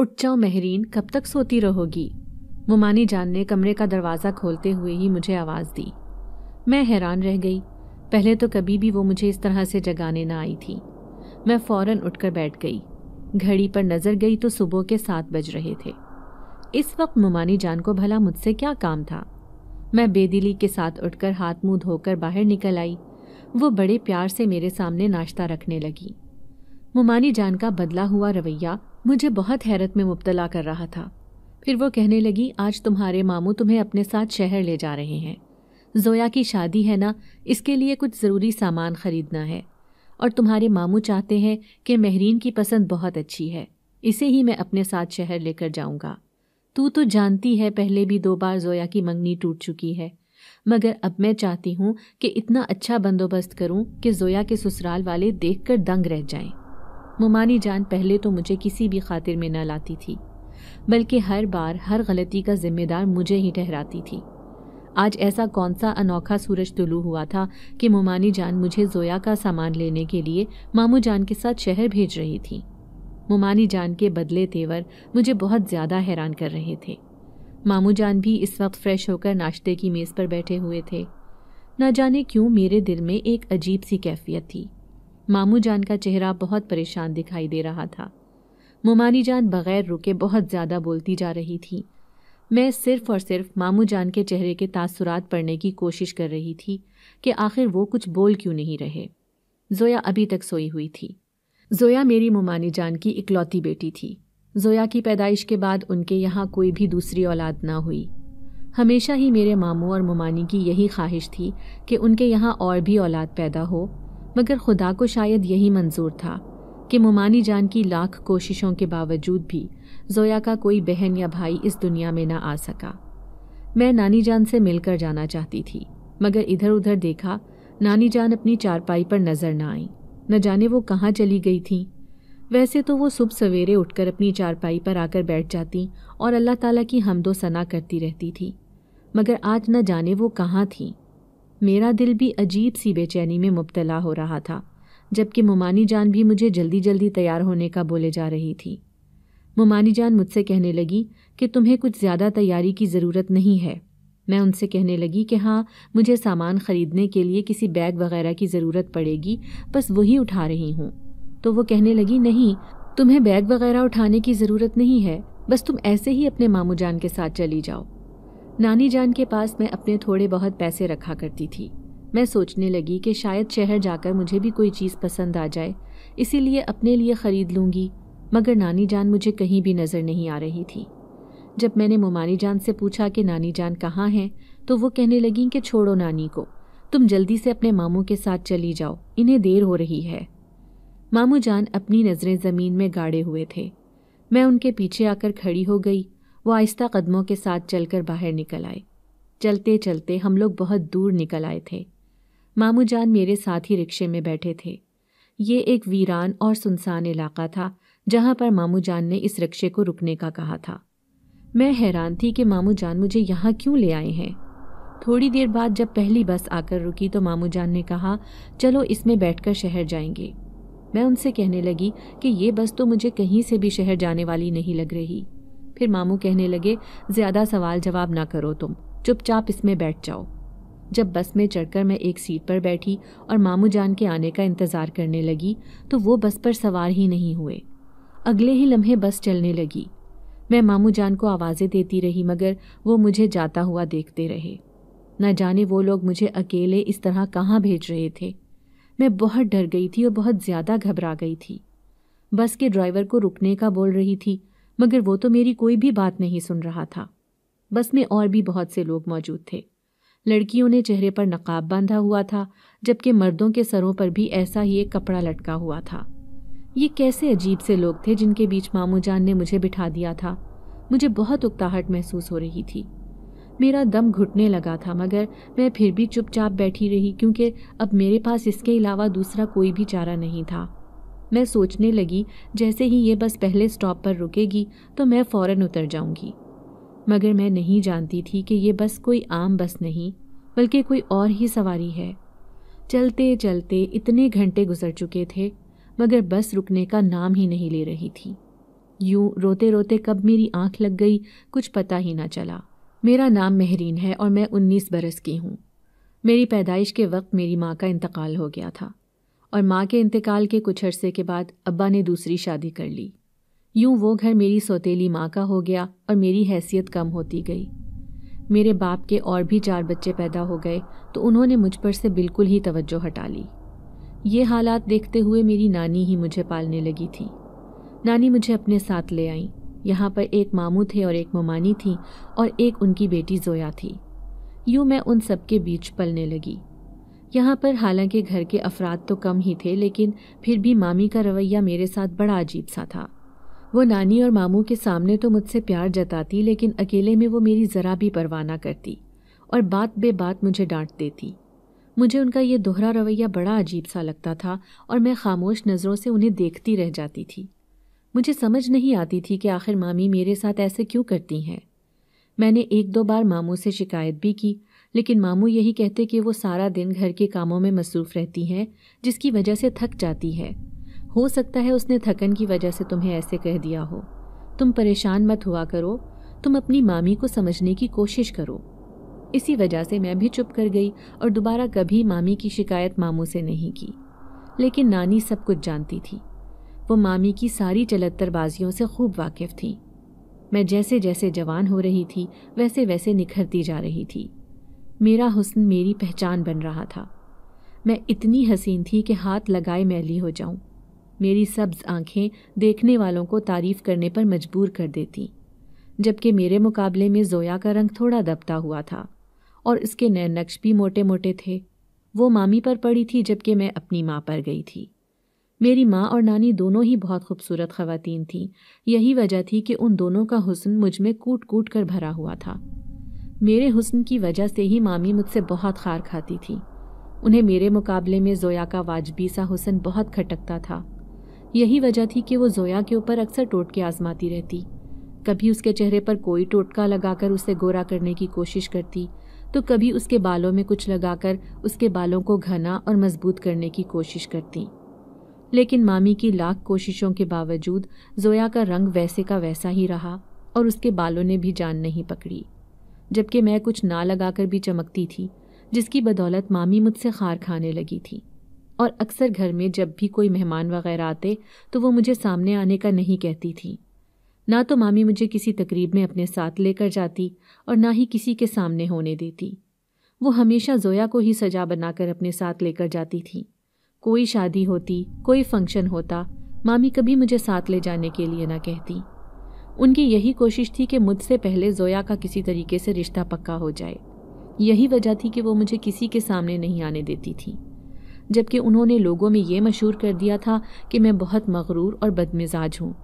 उठ जाओ महरीन, कब तक सोती रहोगी? मुमानी जान ने कमरे का दरवाज़ा खोलते हुए ही मुझे आवाज़ दी। मैं हैरान रह गई। पहले तो कभी भी वो मुझे इस तरह से जगाने ना आई थी। मैं फ़ौरन उठकर बैठ गई। घड़ी पर नज़र गई तो सुबह के सात बज रहे थे। इस वक्त मुमानी जान को भला मुझसे क्या काम था? मैं बेदिली के साथ उठकर हाथ मुँह धोकर बाहर निकल आई। वो बड़े प्यार से मेरे सामने नाश्ता रखने लगी। मुमानी जान का बदला हुआ रवैया मुझे बहुत हैरत में मुबतला कर रहा था। फिर वो कहने लगी, आज तुम्हारे मामू तुम्हें अपने साथ शहर ले जा रहे हैं। जोया की शादी है ना, इसके लिए कुछ ज़रूरी सामान ख़रीदना है। और तुम्हारे मामू चाहते हैं कि महरीन की पसंद बहुत अच्छी है। इसे ही मैं अपने साथ शहर लेकर जाऊँगा। तू तो जानती है, पहले भी दो बार जोया की मंगनी टूट चुकी है। मगर अब मैं चाहती हूँ कि इतना अच्छा बंदोबस्त करूँ कि जोया के ससुराल वाले देखकर दंग रह जाएँ। मुमानी जान पहले तो मुझे किसी भी खातिर में न लाती थी, बल्कि हर बार हर गलती का जिम्मेदार मुझे ही ठहराती थी। आज ऐसा कौन सा अनोखा सूरज तुलू हुआ था कि मुमानी जान मुझे जोया का सामान लेने के लिए मामू जान के साथ शहर भेज रही थी। मुमानी जान के बदले तेवर मुझे बहुत ज़्यादा हैरान कर रहे थे। मामू जान भी इस वक्त फ्रेश होकर नाश्ते की मेज़ पर बैठे हुए थे। न जाने क्यों मेरे दिल में एक अजीब सी कैफियत थी। मामू जान का चेहरा बहुत परेशान दिखाई दे रहा था। मुमानी जान बगैर रुके बहुत ज़्यादा बोलती जा रही थी। मैं सिर्फ़ और सिर्फ़ मामू जान के चेहरे के तासुरात पढ़ने की कोशिश कर रही थी कि आखिर वो कुछ बोल क्यों नहीं रहे। जोया अभी तक सोई हुई थी। जोया मेरी मुमानी जान की इकलौती बेटी थी। जोया की पैदाइश के बाद उनके यहाँ कोई भी दूसरी औलाद ना हुई। हमेशा ही मेरे मामू और मुमानी की यही ख्वाहिश थी कि उनके यहाँ और भी औलाद पैदा हो मगर खुदा को शायद यही मंजूर था कि मुमानी जान की लाख कोशिशों के बावजूद भी जोया का कोई बहन या भाई इस दुनिया में न आ सका। मैं नानी जान से मिलकर जाना चाहती थी, मगर इधर उधर देखा, नानी जान अपनी चारपाई पर नज़र न आई। न जाने वो कहाँ चली गई थी। वैसे तो वो सुबह सवेरे उठकर अपनी चारपाई पर आकर बैठ जाती और अल्लाह ताला की हमदो सना करती रहती थी, मगर आज न जाने वो कहाँ थी। मेरा दिल भी अजीब सी बेचैनी में मुबतला हो रहा था, जबकि मुमानी जान भी मुझे जल्दी जल्दी तैयार होने का बोले जा रही थी। मुमानी जान मुझसे कहने लगी कि तुम्हें कुछ ज़्यादा तैयारी की ज़रूरत नहीं है। मैं उनसे कहने लगी कि हाँ मुझे सामान ख़रीदने के लिए किसी बैग वगैरह की ज़रूरत पड़ेगी, बस वही उठा रही हूँ। तो वो कहने लगी, नहीं, तुम्हें बैग वगैरह उठाने की ज़रूरत नहीं है, बस तुम ऐसे ही अपने मामू जान के साथ चली जाओ। नानी जान के पास मैं अपने थोड़े बहुत पैसे रखा करती थी। मैं सोचने लगी कि शायद शहर जाकर मुझे भी कोई चीज़ पसंद आ जाए, इसीलिए अपने लिए ख़रीद लूँगी, मगर नानी जान मुझे कहीं भी नज़र नहीं आ रही थी। जब मैंने मोमानी जान से पूछा कि नानी जान कहाँ हैं तो वो कहने लगी कि छोड़ो नानी को, तुम जल्दी से अपने मामू के साथ चली जाओ, इन्हें देर हो रही है। मामू जान अपनी नज़रें ज़मीन में गाड़े हुए थे। मैं उनके पीछे आकर खड़ी हो गई वो आहिस्ता कदमों के साथ चलकर बाहर निकल आए। चलते चलते हम लोग बहुत दूर निकल आए थे। मामू जान मेरे साथ ही रिक्शे में बैठे थे। ये एक वीरान और सुनसान इलाका था, जहाँ पर मामू जान ने इस रिक्शे को रुकने का कहा था। मैं हैरान थी कि मामू जान मुझे यहाँ क्यों ले आए हैं। थोड़ी देर बाद जब पहली बस आकर रुकी तो मामू जान ने कहा, चलो इसमें बैठकर शहर जाएँगे। मैं उनसे कहने लगी कि ये बस तो मुझे कहीं से भी शहर जाने वाली नहीं लग रही। फिर मामू कहने लगे, ज़्यादा सवाल जवाब ना करो तुम। चुपचाप इसमें बैठ जाओ। जब बस में चढ़कर मैं एक सीट पर बैठी और मामू जान के आने का इंतज़ार करने लगी तो वो बस पर सवार ही नहीं हुए। अगले ही लम्हे बस चलने लगी। मैं मामू जान को आवाज़ें देती रही, मगर वो मुझे जाता हुआ देखते रहे। न जाने वो लोग मुझे अकेले इस तरह कहाँ भेज रहे थे। मैं बहुत डर गई थी और बहुत ज़्यादा घबरा गई थी। बस के ड्राइवर को रुकने का बोल रही थी मगर वो तो मेरी कोई भी बात नहीं सुन रहा था। बस में और भी बहुत से लोग मौजूद थे। लड़कियों ने चेहरे पर नकाब बांधा हुआ था, जबकि मर्दों के सरों पर भी ऐसा ही एक कपड़ा लटका हुआ था। ये कैसे अजीब से लोग थे जिनके बीच मामू जान ने मुझे बिठा दिया था। मुझे बहुत उकताहट महसूस हो रही थी। मेरा दम घुटने लगा था, मगर मैं फिर भी चुपचाप बैठी रही, क्योंकि अब मेरे पास इसके अलावा दूसरा कोई भी चारा नहीं था। मैं सोचने लगी, जैसे ही ये बस पहले स्टॉप पर रुकेगी तो मैं फ़ौरन उतर जाऊँगी। मगर मैं नहीं जानती थी कि ये बस कोई आम बस नहीं, बल्कि कोई और ही सवारी है। चलते चलते इतने घंटे गुजर चुके थे, मगर बस रुकने का नाम ही नहीं ले रही थी। यूँ रोते रोते कब मेरी आँख लग गई, कुछ पता ही ना चला। मेरा नाम महरीन है और मैं उन्नीस बरस की हूँ। मेरी पैदाइश के वक्त मेरी माँ का इंतकाल हो गया था। और माँ के इंतकाल के कुछ अरसे के बाद अब्बा ने दूसरी शादी कर ली। यूँ वो घर मेरी सौतेली माँ का हो गया और मेरी हैसियत कम होती गई। मेरे बाप के और भी चार बच्चे पैदा हो गए तो उन्होंने मुझ पर से बिल्कुल ही तवज्जो हटा ली। ये हालात देखते हुए मेरी नानी ही मुझे पालने लगी थी। नानी मुझे अपने साथ ले आई। यहाँ पर एक मामू थे और एक ममानी थी और एक उनकी बेटी जोया थी। यूँ मैं उन सबके बीच पलने लगी। यहाँ पर हालाँकि घर के अफराद तो कम ही थे, लेकिन फिर भी मामी का रवैया मेरे साथ बड़ा अजीब सा था। वो नानी और मामू के सामने तो मुझसे प्यार जताती, लेकिन अकेले में वो मेरी ज़रा भी परवाह ना करती और बात बे बात मुझे डांट देती। मुझे उनका ये दोहरा रवैया बड़ा अजीब सा लगता था और मैं खामोश नज़रों से उन्हें देखती रह जाती थी। मुझे समझ नहीं आती थी कि आखिर मामी मेरे साथ ऐसे क्यों करती हैं। मैंने एक दो बार मामू से शिकायत भी की लेकिन मामू यही कहते कि वो सारा दिन घर के कामों में मसरूफ़ रहती हैं, जिसकी वजह से थक जाती है। हो सकता है उसने थकन की वजह से तुम्हें ऐसे कह दिया हो। तुम परेशान मत हुआ करो। तुम अपनी मामी को समझने की कोशिश करो। इसी वजह से मैं भी चुप कर गई और दोबारा कभी मामी की शिकायत मामू से नहीं की। लेकिन नानी सब कुछ जानती थी। वो मामी की सारी चलत्तरबाजियों से खूब वाकिफ थी। मैं जैसे जैसे जवान हो रही थी वैसे वैसे निखरती जा रही थी। मेरा हुस्न मेरी पहचान बन रहा था। मैं इतनी हसीन थी कि हाथ लगाए मैली हो जाऊँ। मेरी सब्ज आँखें देखने वालों को तारीफ़ करने पर मजबूर कर देती, जबकि मेरे मुकाबले में जोया का रंग थोड़ा दबता हुआ था, और इसके नए नक्श भी मोटे मोटे थे। वो मामी पर पड़ी थी जबकि मैं अपनी माँ पर गई थी। मेरी माँ और नानी दोनों ही बहुत खूबसूरत खवतान थीं। यही वजह थी कि उन दोनों का हुस्न मुझमें कूट कूट कर भरा हुआ था। मेरे हुस्न की वजह से ही मामी मुझसे बहुत खार खाती थी। उन्हें मेरे मुकाबले में जोया का वाजबी सा हुसन बहुत खटकता था। यही वजह थी कि वो जोया के ऊपर अक्सर टोटके आजमाती रहती। कभी उसके चेहरे पर कोई टोटका लगाकर उसे गोरा करने की कोशिश करती तो कभी उसके बालों में कुछ लगाकर उसके बालों को घना और मज़बूत करने की कोशिश करती। लेकिन मामी की लाख कोशिशों के बावजूद जोया का रंग वैसे का वैसा ही रहा और उसके बालों ने भी जान नहीं पकड़ी। जबकि मैं कुछ ना लगाकर भी चमकती थी, जिसकी बदौलत मामी मुझसे खार खाने लगी थी। और अक्सर घर में जब भी कोई मेहमान वगैरह आते तो वो मुझे सामने आने का नहीं कहती थी। ना तो मामी मुझे किसी तकरीब में अपने साथ लेकर जाती और ना ही किसी के सामने होने देती। वो हमेशा जोया को ही सजा बनाकर अपने साथ लेकर जाती थी। कोई शादी होती, कोई फ़ंक्शन होता, मामी कभी मुझे साथ ले जाने के लिए ना कहती। उनकी यही कोशिश थी कि मुझसे पहले जोया का किसी तरीके से रिश्ता पक्का हो जाए। यही वजह थी कि वो मुझे किसी के सामने नहीं आने देती थी। जबकि उन्होंने लोगों में ये मशहूर कर दिया था कि मैं बहुत मगरूर और बदमिजाज हूँ।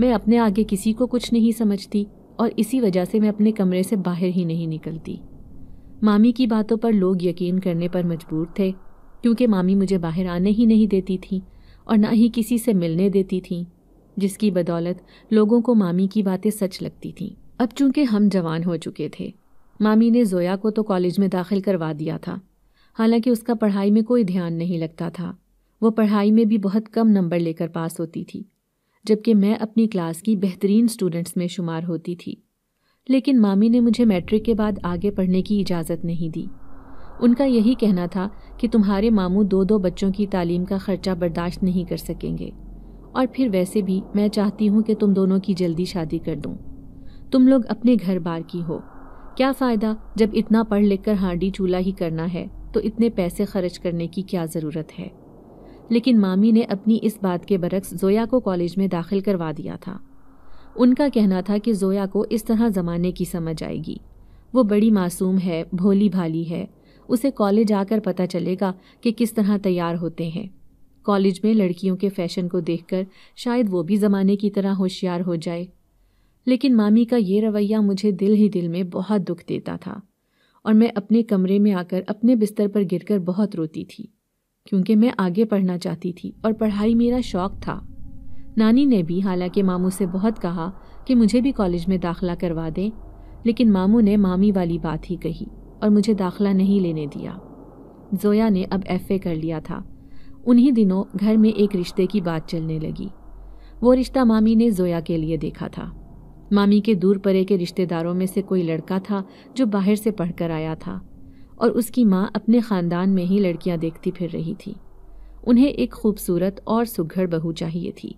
मैं अपने आगे किसी को कुछ नहीं समझती और इसी वजह से मैं अपने कमरे से बाहर ही नहीं निकलती। मामी की बातों पर लोग यकीन करने पर मजबूर थे, क्योंकि मामी मुझे बाहर आने ही नहीं देती थी और ना ही किसी से मिलने देती थी। जिसकी बदौलत लोगों को मामी की बातें सच लगती थीं। अब चूँकि हम जवान हो चुके थे, मामी ने जोया को तो कॉलेज में दाखिल करवा दिया था। हालाँकि उसका पढ़ाई में कोई ध्यान नहीं लगता था। वो पढ़ाई में भी बहुत कम नंबर लेकर पास होती थी, जबकि मैं अपनी क्लास की बेहतरीन स्टूडेंट्स में शुमार होती थी। लेकिन मामी ने मुझे मैट्रिक के बाद आगे पढ़ने की इजाज़त नहीं दी। उनका यही कहना था कि तुम्हारे मामू दो दो बच्चों की तालीम का खर्चा बर्दाश्त नहीं कर सकेंगे। और फिर वैसे भी मैं चाहती हूँ कि तुम दोनों की जल्दी शादी कर दूँ। तुम लोग अपने घर बार की हो। क्या फ़ायदा जब इतना पढ़ लिख कर हांडी चूल्हा ही करना है तो इतने पैसे खर्च करने की क्या ज़रूरत है? लेकिन मामी ने अपनी इस बात के बरक्स जोया को कॉलेज में दाखिल करवा दिया था। उनका कहना था कि जोया को इस तरह ज़माने की समझ आएगी। वो बड़ी मासूम है भोली भाली है। उसे कॉलेज आकर पता चलेगा कि किस तरह तैयार होते हैं। कॉलेज में लड़कियों के फ़ैशन को देखकर शायद वो भी ज़माने की तरह होशियार हो जाए। लेकिन मामी का ये रवैया मुझे दिल ही दिल में बहुत दुख देता था और मैं अपने कमरे में आकर अपने बिस्तर पर गिरकर बहुत रोती थी, क्योंकि मैं आगे पढ़ना चाहती थी और पढ़ाई मेरा शौक था। नानी ने भी, हालाँकि मामू से बहुत कहा कि मुझे भी कॉलेज में दाखला करवा दें, लेकिन मामू ने मामी वाली बात ही कही और मुझे दाखला नहीं लेने दिया। जोया ने अब एफए कर लिया था। उन्हीं दिनों घर में एक रिश्ते की बात चलने लगी। वो रिश्ता मामी ने जोया के लिए देखा था। मामी के दूर परे के रिश्तेदारों में से कोई लड़का था जो बाहर से पढ़कर आया था और उसकी माँ अपने ख़ानदान में ही लड़कियाँ देखती फिर रही थी। उन्हें एक खूबसूरत और सुघड़ बहू चाहिए थी।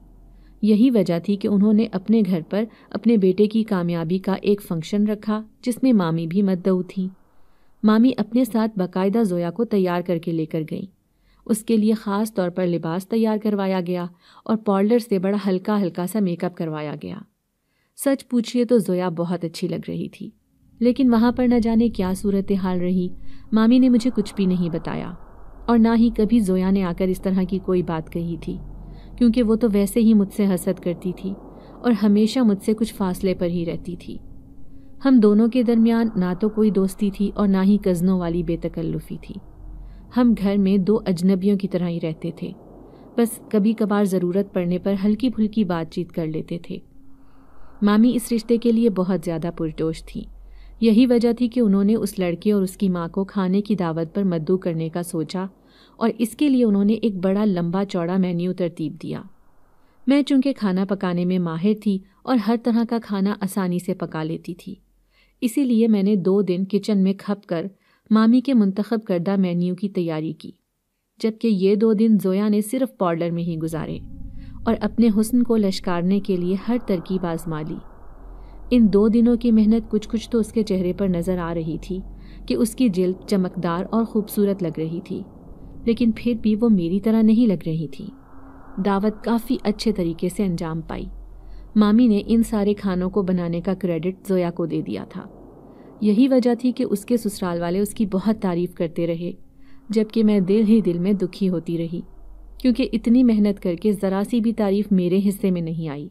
यही वजह थी कि उन्होंने अपने घर पर अपने बेटे की कामयाबी का एक फ़ंक्शन रखा, जिसमें मामी भी मद्दऊ थी। मामी अपने साथ बाकायदा जोया को तैयार करके लेकर गई। उसके लिए ख़ास तौर पर लिबास तैयार करवाया गया और पार्लर से बड़ा हल्का हल्का सा मेकअप करवाया गया। सच पूछिए तो जोया बहुत अच्छी लग रही थी, लेकिन वहाँ पर न जाने क्या सूरत हाल रही, मामी ने मुझे कुछ भी नहीं बताया और ना ही कभी जोया ने आकर इस तरह की कोई बात कही थी, क्योंकि वो तो वैसे ही मुझसे हसद करती थी और हमेशा मुझसे कुछ फासले पर ही रहती थी। हम दोनों के दरमियान ना तो कोई दोस्ती थी और ना ही कज़नों वाली बेतकल्लुफ़ी थी। हम घर में दो अजनबियों की तरह ही रहते थे। बस कभी कभार ज़रूरत पड़ने पर हल्की फुल्की बातचीत कर लेते थे। मामी इस रिश्ते के लिए बहुत ज़्यादा पुरजोश थी। यही वजह थी कि उन्होंने उस लड़के और उसकी माँ को खाने की दावत पर मद्दू करने का सोचा और इसके लिए उन्होंने एक बड़ा लंबा चौड़ा मेन्यू तरतीब दिया। मैं चूँकि खाना पकाने में माहिर थी और हर तरह का खाना आसानी से पका लेती थी। इसीलिए मैंने दो दिन किचन में खप कर मामी के मुंतखब करदा मेन्यू की तैयारी की, जबकि ये दो दिन जोया ने सिर्फ़ पार्लर में ही गुजारे और अपने हुस्न को लश्कारने के लिए हर तरकीब आजमा ली। इन दो दिनों की मेहनत कुछ कुछ तो उसके चेहरे पर नज़र आ रही थी कि उसकी जिल्द चमकदार और खूबसूरत लग रही थी, लेकिन फिर भी वो मेरी तरह नहीं लग रही थी। दावत काफ़ी अच्छे तरीके से अंजाम पाई। मामी ने इन सारे खानों को बनाने का क्रेडिट जोया को दे दिया था। यही वजह थी कि उसके ससुराल वाले उसकी बहुत तारीफ़ करते रहे, जबकि मैं दिल ही दिल में दुखी होती रही, क्योंकि इतनी मेहनत करके ज़रा सी भी तारीफ़ मेरे हिस्से में नहीं आई।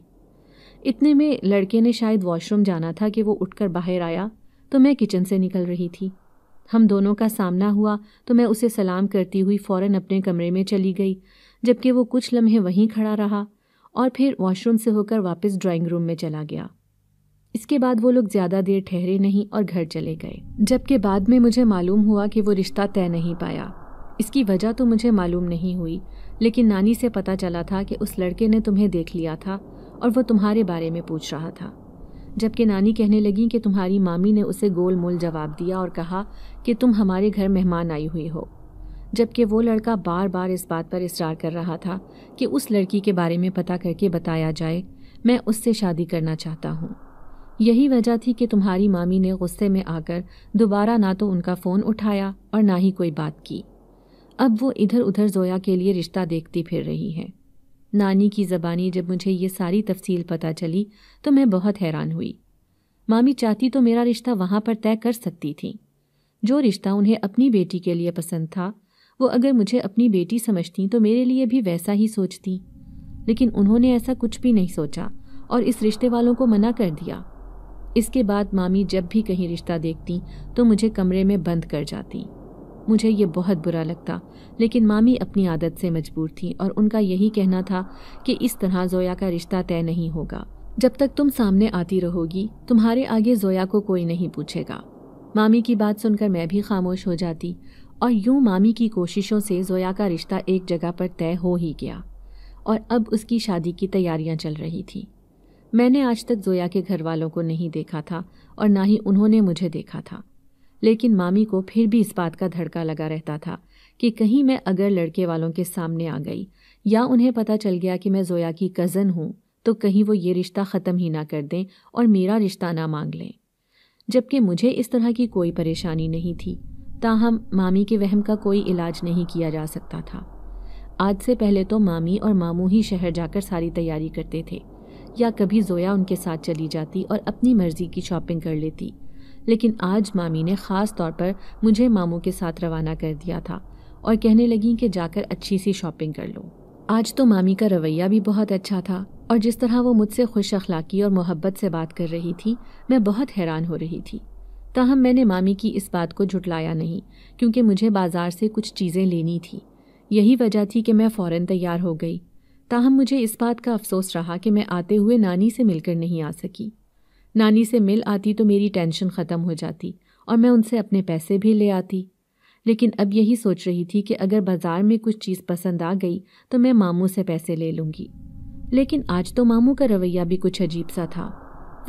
इतने में लड़के ने शायद वॉशरूम जाना था कि वो उठकर बाहर आया तो मैं किचन से निकल रही थी। हम दोनों का सामना हुआ तो मैं उसे सलाम करती हुई फ़ौरन अपने कमरे में चली गई, जबकि वो कुछ लम्हे वहीं खड़ा रहा और फिर वॉशरूम से होकर वापस ड्राइंग रूम में चला गया। इसके बाद वो लोग ज़्यादा देर ठहरे नहीं और घर चले गए। जबकि बाद में मुझे मालूम हुआ कि वो रिश्ता तय नहीं पाया। इसकी वजह तो मुझे मालूम नहीं हुई, लेकिन नानी से पता चला था कि उस लड़के ने तुम्हें देख लिया था और वो तुम्हारे बारे में पूछ रहा था। जबकि नानी कहने लगी कि तुम्हारी मामी ने उसे गोल मोल जवाब दिया और कहा कि तुम हमारे घर मेहमान आई हुई हो। जबकि वो लड़का बार बार इस बात पर इसरार कर रहा था कि उस लड़की के बारे में पता करके बताया जाए, मैं उससे शादी करना चाहता हूँ। यही वजह थी कि तुम्हारी मामी ने गुस्से में आकर दोबारा ना तो उनका फ़ोन उठाया और ना ही कोई बात की। अब वो इधर उधर जोया के लिए रिश्ता देखती फिर रही है। नानी की ज़बानी जब मुझे ये सारी तफसील पता चली तो मैं बहुत हैरान हुई। मामी चाहती तो मेरा रिश्ता वहाँ पर तय कर सकती थी। जो रिश्ता उन्हें अपनी बेटी के लिए पसंद था, वो अगर मुझे अपनी बेटी समझती तो मेरे लिए भी वैसा ही सोचती। लेकिन उन्होंने ऐसा कुछ भी नहीं सोचा और इस रिश्ते वालों को मना कर दिया। इसके बाद मामी जब भी कहीं रिश्ता देखती तो मुझे कमरे में बंद कर जाती। मुझे ये बहुत बुरा लगता, लेकिन मामी अपनी आदत से मजबूर थी और उनका यही कहना था कि इस तरह जोया का रिश्ता तय नहीं होगा। जब तक तुम सामने आती रहोगी, तुम्हारे आगे जोया को कोई नहीं पूछेगा। मामी की बात सुनकर मैं भी खामोश हो जाती और यूँ मामी की कोशिशों से जोया का रिश्ता एक जगह पर तय हो ही गया और अब उसकी शादी की तैयारियाँ चल रही थी। मैंने आज तक जोया के घर वालों को नहीं देखा था और ना ही उन्होंने मुझे देखा था। लेकिन मामी को फिर भी इस बात का धड़का लगा रहता था कि कहीं मैं अगर लड़के वालों के सामने आ गई या उन्हें पता चल गया कि मैं जोया की कज़न हूँ तो कहीं वो ये रिश्ता ख़त्म ही ना कर दें और मेरा रिश्ता ना मांग लें। जबकि मुझे इस तरह की कोई परेशानी नहीं थी, ताहम मामी के वहम का कोई इलाज नहीं किया जा सकता था। आज से पहले तो मामी और मामू ही शहर जाकर सारी तैयारी करते थे। या कभी जोया उनके साथ चली जाती और अपनी मर्ज़ी की शॉपिंग कर लेती। लेकिन आज मामी ने ख़ास तौर पर मुझे मामू के साथ रवाना कर दिया था और कहने लगी कि जाकर अच्छी सी शॉपिंग कर लो। आज तो मामी का रवैया भी बहुत अच्छा था और जिस तरह वो मुझसे खुश अखलाकी और मोहब्बत से बात कर रही थी, मैं बहुत हैरान हो रही थी। ताहम मैंने मामी की इस बात को झुटलाया नहीं, क्योंकि मुझे बाज़ार से कुछ चीज़ें लेनी थी। यही वजह थी कि मैं फ़ौरन तैयार हो गई ताहम मुझे इस बात का अफसोस रहा कि मैं आते हुए नानी से मिलकर नहीं आ सकी। नानी से मिल आती तो मेरी टेंशन ख़त्म हो जाती और मैं उनसे अपने पैसे भी ले आती। लेकिन अब यही सोच रही थी कि अगर बाज़ार में कुछ चीज़ पसंद आ गई तो मैं मामू से पैसे ले लूँगी। लेकिन आज तो मामू का रवैया भी कुछ अजीब सा था।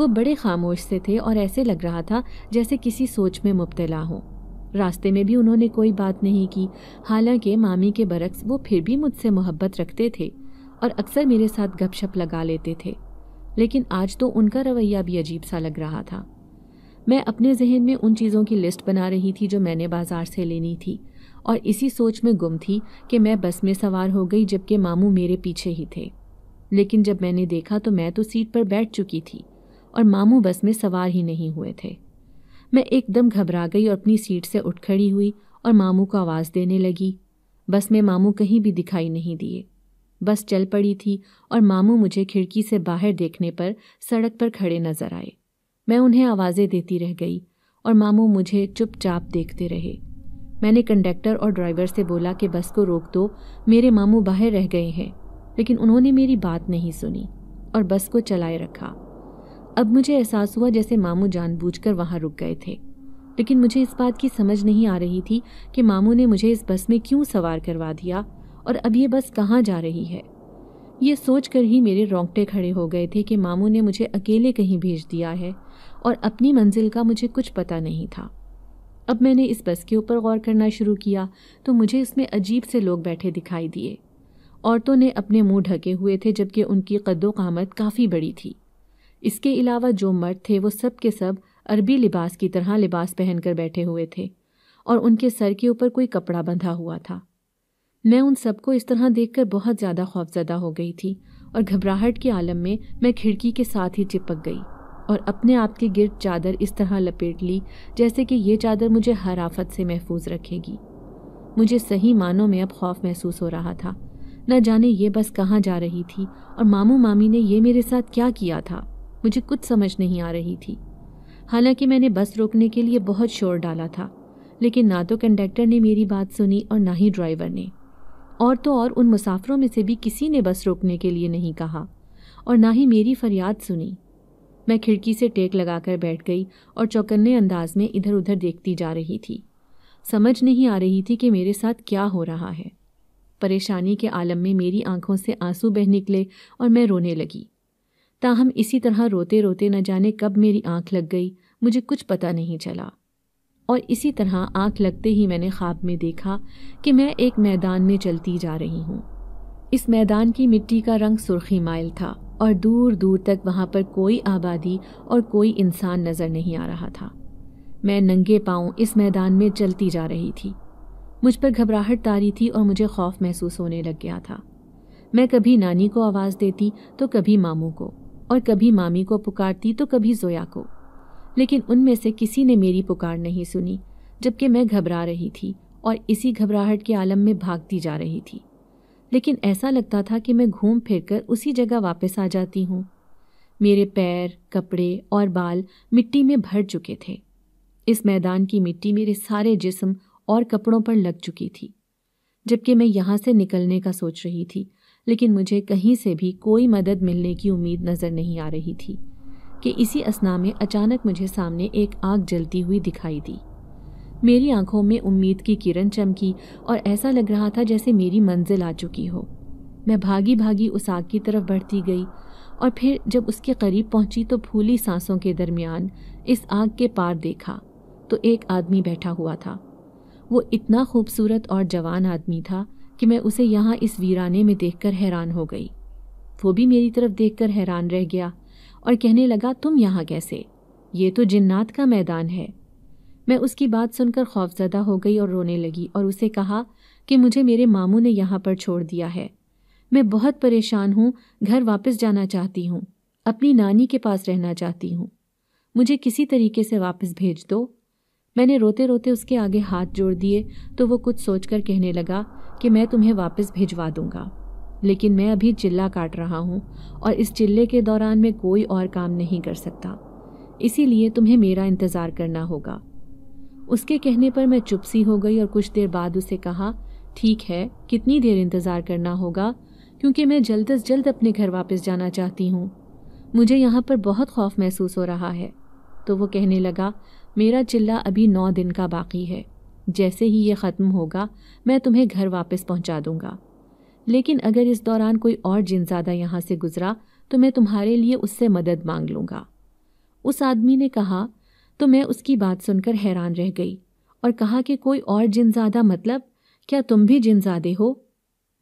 वो बड़े खामोश से थे और ऐसे लग रहा था जैसे किसी सोच में मुबतला हो। रास्ते में भी उन्होंने कोई बात नहीं की। हालाँकि मामी के बरक्स वो फिर भी मुझसे मोहब्बत रखते थे। और अक्सर मेरे साथ गपशप लगा लेते थे, लेकिन आज तो उनका रवैया भी अजीब सा लग रहा था। मैं अपने जहन में उन चीज़ों की लिस्ट बना रही थी जो मैंने बाज़ार से लेनी थी, और इसी सोच में गुम थी कि मैं बस में सवार हो गई जबकि मामू मेरे पीछे ही थे। लेकिन जब मैंने देखा तो मैं तो सीट पर बैठ चुकी थी, और मामू बस में सवार ही नहीं हुए थे। मैं एकदम घबरा गई और अपनी सीट से उठ खड़ी हुई और मामू को आवाज़ देने लगी। बस में मामू कहीं भी दिखाई नहीं दिए। बस चल पड़ी थी और मामू मुझे खिड़की से बाहर देखने पर सड़क पर खड़े नज़र आए। मैं उन्हें आवाज़ें देती रह गई और मामू मुझे चुपचाप देखते रहे। मैंने कंडक्टर और ड्राइवर से बोला कि बस को रोक दो, मेरे मामू बाहर रह गए हैं, लेकिन उन्होंने मेरी बात नहीं सुनी और बस को चलाए रखा। अब मुझे एहसास हुआ जैसे मामू जानबूझकर वहाँ रुक गए थे, लेकिन मुझे इस बात की समझ नहीं आ रही थी कि मामू ने मुझे इस बस में क्यों सवार करवा दिया और अब ये बस कहाँ जा रही है? ये सोच कर ही मेरे रोंगटे खड़े हो गए थे कि मामू ने मुझे अकेले कहीं भेज दिया है और अपनी मंजिल का मुझे कुछ पता नहीं था। अब मैंने इस बस के ऊपर गौर करना शुरू किया तो मुझे इसमें अजीब से लोग बैठे दिखाई दिए। औरतों ने अपने मुँह ढके हुए थे जबकि उनकी कद्दो कामत काफ़ी बड़ी थी। इसके अलावा जो मर्द थे वो सब के सब अरबी लिबास की तरह लिबास पहनकर बैठे हुए थे और उनके सर के ऊपर कोई कपड़ा बंधा हुआ था। मैं उन सबको इस तरह देखकर बहुत ज़्यादा खौफजदा हो गई थी और घबराहट के आलम में मैं खिड़की के साथ ही चिपक गई और अपने आप के गिर्द चादर इस तरह लपेट ली जैसे कि ये चादर मुझे हर आफत से महफूज रखेगी। मुझे सही मानों में अब खौफ महसूस हो रहा था। न जाने ये बस कहाँ जा रही थी और मामू मामी ने ये मेरे साथ क्या किया था, मुझे कुछ समझ नहीं आ रही थी। हालाँकि मैंने बस रोकने के लिए बहुत शोर डाला था, लेकिन ना तो कंडक्टर ने मेरी बात सुनी और ना ही ड्राइवर ने। और तो और उन मुसाफरों में से भी किसी ने बस रोकने के लिए नहीं कहा, और ना ही मेरी फरियाद सुनी। मैं खिड़की से टेक लगाकर बैठ गई और चौकन्ने अंदाज में इधर उधर देखती जा रही थी। समझ नहीं आ रही थी कि मेरे साथ क्या हो रहा है। परेशानी के आलम में मेरी आँखों से आँसू बह निकले और मैं रोने लगी। ताहम इसी तरह रोते रोते न जाने कब मेरी आँख लग गई, मुझे कुछ पता नहीं चला। और इसी तरह आँख लगते ही मैंने ख्वाब में देखा कि मैं एक मैदान में चलती जा रही हूँ। इस मैदान की मिट्टी का रंग सुर्खी माइल था और दूर दूर तक वहाँ पर कोई आबादी और कोई इंसान नज़र नहीं आ रहा था। मैं नंगे पाँव इस मैदान में चलती जा रही थी। मुझ पर घबराहट तारी थी और मुझे खौफ महसूस होने लग गया था। मैं कभी नानी को आवाज़ देती तो कभी मामू को और कभी मामी को पुकारती तो कभी जोया को। लेकिन उनमें से किसी ने मेरी पुकार नहीं सुनी, जबकि मैं घबरा रही थी और इसी घबराहट के आलम में भागती जा रही थी। लेकिन ऐसा लगता था कि मैं घूम फिर कर उसी जगह वापस आ जाती हूँ। मेरे पैर, कपड़े और बाल मिट्टी में भर चुके थे। इस मैदान की मिट्टी मेरे सारे जिस्म और कपड़ों पर लग चुकी थी, जबकि मैं यहाँ से निकलने का सोच रही थी, लेकिन मुझे कहीं से भी कोई मदद मिलने की उम्मीद नज़र नहीं आ रही थी। कि इसी असना में अचानक मुझे सामने एक आग जलती हुई दिखाई दी। मेरी आँखों में उम्मीद की किरण चमकी और ऐसा लग रहा था जैसे मेरी मंजिल आ चुकी हो। मैं भागी भागी उस आग की तरफ़ बढ़ती गई और फिर जब उसके करीब पहुँची तो फूली सांसों के दरमियान इस आग के पार देखा तो एक आदमी बैठा हुआ था। वो इतना खूबसूरत और जवान आदमी था कि मैं उसे यहाँ इस वीराने में देखकर हैरान हो गई। वो भी मेरी तरफ़ देखकर हैरान रह गया और कहने लगा, तुम यहाँ कैसे? ये तो जिन्नात का मैदान है. मैं उसकी बात सुनकर खौफजदा हो गई और रोने लगी और उसे कहा कि मुझे मेरे मामू ने यहाँ पर छोड़ दिया है। मैं बहुत परेशान हूँ, घर वापस जाना चाहती हूँ, अपनी नानी के पास रहना चाहती हूँ। मुझे किसी तरीके से वापस भेज दो। मैंने रोते रोते उसके आगे हाथ जोड़ दिए तो वो कुछ सोचकर कहने लगा कि मैं तुम्हें वापस भिजवा दूँगा। लेकिन मैं अभी चिल्ला काट रहा हूँ और इस चिल्ले के दौरान मैं कोई और काम नहीं कर सकता। इसीलिए तुम्हें मेरा इंतज़ार करना होगा। उसके कहने पर मैं चुप सी हो गई और कुछ देर बाद उसे कहा, ठीक है, कितनी देर इंतज़ार करना होगा? क्योंकि मैं जल्द अज जल्द अपने घर वापस जाना चाहती हूँ। मुझे यहाँ पर बहुत खौफ महसूस हो रहा है। तो वो कहने लगा, मेरा चिल्ला अभी नौ दिन का बाकी है। जैसे ही ये ख़त्म होगा, मैं तुम्हें घर वापस पहुँचा दूँगा। लेकिन अगर इस दौरान कोई और जिनजादा यहाँ से गुजरा तो मैं तुम्हारे लिए उससे मदद मांग लूँगा। उस आदमी ने कहा तो मैं उसकी बात सुनकर हैरान रह गई और कहा कि कोई और जिनजादा मतलब क्या तुम भी जिनजादे हो?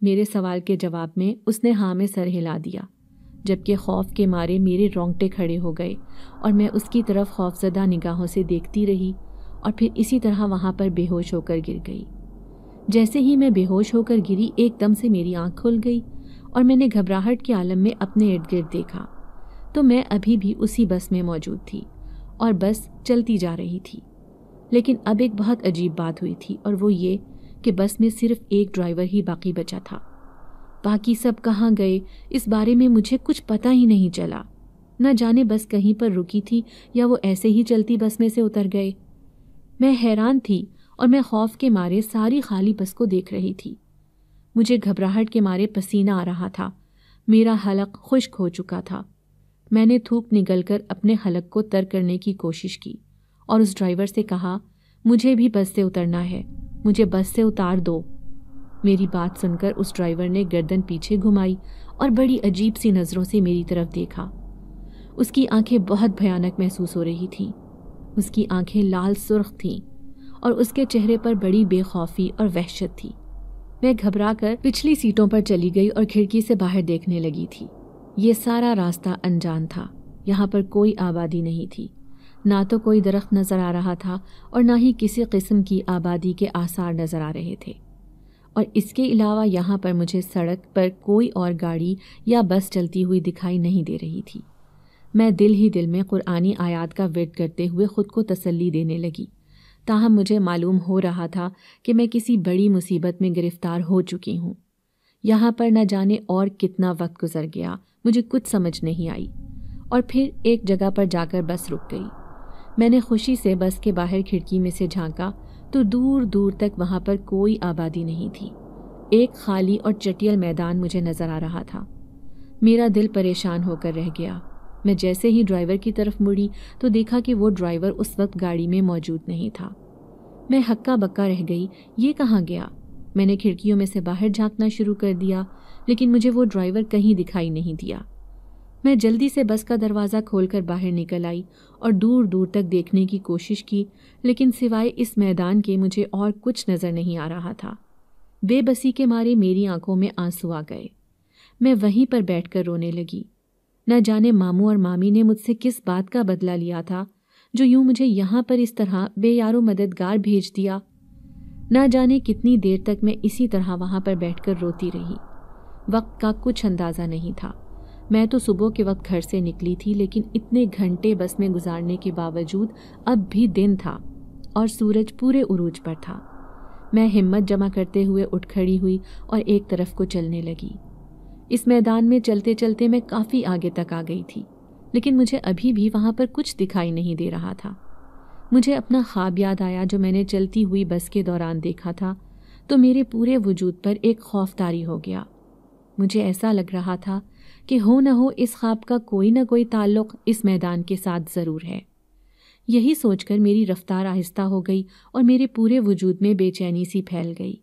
मेरे सवाल के जवाब में उसने हाँ में सर हिला दिया, जबकि खौफ के मारे मेरे रोंगटे खड़े हो गए और मैं उसकी तरफ़ खौफजदा निगाहों से देखती रही और फिर इसी तरह वहाँ पर बेहोश होकर गिर गई। जैसे ही मैं बेहोश होकर गिरी, एकदम से मेरी आँख खुल गई और मैंने घबराहट के आलम में अपने इर्द गिर्द देखा। तो मैं अभी भी उसी बस में मौजूद थी और बस चलती जा रही थी। लेकिन अब एक बहुत अजीब बात हुई थी और वो ये कि बस में सिर्फ़ एक ड्राइवर ही बाकी बचा था। बाकी सब कहाँ गए? इस बारे में मुझे कुछ पता ही नहीं चला। न जाने बस कहीं पर रुकी थी या वो ऐसे ही चलती बस में से उतर गए। मैं हैरान थी और मैं खौफ के मारे सारी खाली बस को देख रही थी। मुझे घबराहट के मारे पसीना आ रहा था। मेरा हलक खुश्क हो चुका था। मैंने थूक निगलकर अपने हलक को तर करने की कोशिश की और उस ड्राइवर से कहा, मुझे भी बस से उतरना है। मुझे बस से उतार दो। मेरी बात सुनकर उस ड्राइवर ने गर्दन पीछे घुमाई और बड़ी अजीब सी नज़रों से मेरी तरफ़ देखा। उसकी आँखें बहुत भयानक महसूस हो रही थीं। उसकी आँखें लाल सुर्ख थीं। और उसके चेहरे पर बड़ी बेखौफी और वहशत थी। मैं घबरा कर पिछली सीटों पर चली गई और खिड़की से बाहर देखने लगी थी। ये सारा रास्ता अनजान था। यहाँ पर कोई आबादी नहीं थी। ना तो कोई दरख्त नज़र आ रहा था और ना ही किसी किस्म की आबादी के आसार नज़र आ रहे थे। और इसके अलावा यहाँ पर मुझे सड़क पर कोई और गाड़ी या बस चलती हुई दिखाई नहीं दे रही थी। मैं दिल ही दिल में क़ुरानी आयात का वेट करते हुए ख़ुद को तसल्ली देने लगी। ताहम मुझे मालूम हो रहा था कि मैं किसी बड़ी मुसीबत में गिरफ़्तार हो चुकी हूँ। यहाँ पर न जाने और कितना वक्त गुजर गया, मुझे कुछ समझ नहीं आई। और फिर एक जगह पर जाकर बस रुक गई। मैंने खुशी से बस के बाहर खिड़की में से झांका तो दूर दूर तक वहाँ पर कोई आबादी नहीं थी। एक खाली और चटियल मैदान मुझे नज़र आ रहा था। मेरा दिल परेशान होकर रह गया। मैं जैसे ही ड्राइवर की तरफ़ मुड़ी तो देखा कि वो ड्राइवर उस वक्त गाड़ी में मौजूद नहीं था। मैं हक्का बक्का रह गई, ये कहाँ गया? मैंने खिड़कियों में से बाहर झांकना शुरू कर दिया, लेकिन मुझे वो ड्राइवर कहीं दिखाई नहीं दिया। मैं जल्दी से बस का दरवाज़ा खोलकर बाहर निकल आई और दूर दूर तक देखने की कोशिश की, लेकिन सिवाय इस मैदान के मुझे और कुछ नज़र नहीं आ रहा था। बेबसी के मारे मेरी आँखों में आँसू आ गए। मैं वहीं पर बैठकर रोने लगी। न जाने मामू और मामी ने मुझसे किस बात का बदला लिया था, जो यूँ मुझे यहाँ पर इस तरह बेयारो मददगार भेज दिया। न जाने कितनी देर तक मैं इसी तरह वहाँ पर बैठकर रोती रही। वक्त का कुछ अंदाज़ा नहीं था। मैं तो सुबह के वक्त घर से निकली थी, लेकिन इतने घंटे बस में गुजारने के बावजूद अब भी दिन था और सूरज पूरे उरूज पर था। मैं हिम्मत जमा करते हुए उठ खड़ी हुई और एक तरफ़ को चलने लगी। इस मैदान में चलते चलते मैं काफ़ी आगे तक आ गई थी, लेकिन मुझे अभी भी वहाँ पर कुछ दिखाई नहीं दे रहा था। मुझे अपना ख्वाब याद आया जो मैंने चलती हुई बस के दौरान देखा था तो मेरे पूरे वजूद पर एक खौफदारी हो गया। मुझे ऐसा लग रहा था कि हो न हो इस ख्वाब का कोई ना कोई ताल्लुक इस मैदान के साथ ज़रूर है। यही सोचकर मेरी रफ्तार आहिस्ता हो गई और मेरे पूरे वजूद में बेचैनी सी फैल गई।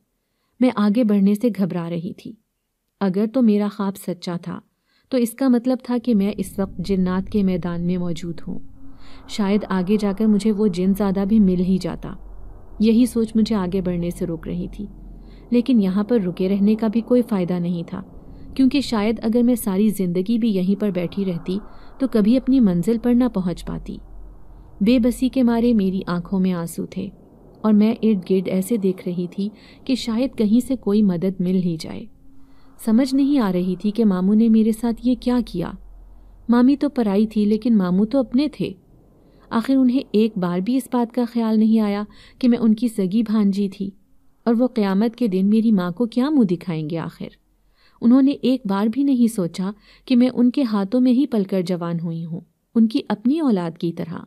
मैं आगे बढ़ने से घबरा रही थी। अगर तो मेरा ख्वाब सच्चा था तो इसका मतलब था कि मैं इस वक्त जिन्नात के मैदान में मौजूद हूँ। शायद आगे जाकर मुझे वो जिन ज़्यादा भी मिल ही जाता। यही सोच मुझे आगे बढ़ने से रोक रही थी। लेकिन यहाँ पर रुके रहने का भी कोई फ़ायदा नहीं था, क्योंकि शायद अगर मैं सारी ज़िंदगी भी यहीं पर बैठी रहती तो कभी अपनी मंजिल पर ना पहुँच पाती। बेबसी के मारे मेरी आँखों में आँसू थे, और मैं इर्द गिर्द ऐसे देख रही थी कि शायद कहीं से कोई मदद मिल ही जाए। समझ नहीं आ रही थी कि मामू ने मेरे साथ ये क्या किया। मामी तो पराई थी, लेकिन मामू तो अपने थे। आखिर उन्हें एक बार भी इस बात का ख्याल नहीं आया कि मैं उनकी सगी भांजी थी, और वो क़्यामत के दिन मेरी माँ को क्या मुँह दिखाएँगे आखिर। उन्होंने एक बार भी नहीं सोचा कि मैं उनके हाथों में ही पलकर जवान हुई हूँ, उनकी अपनी औलाद की तरह।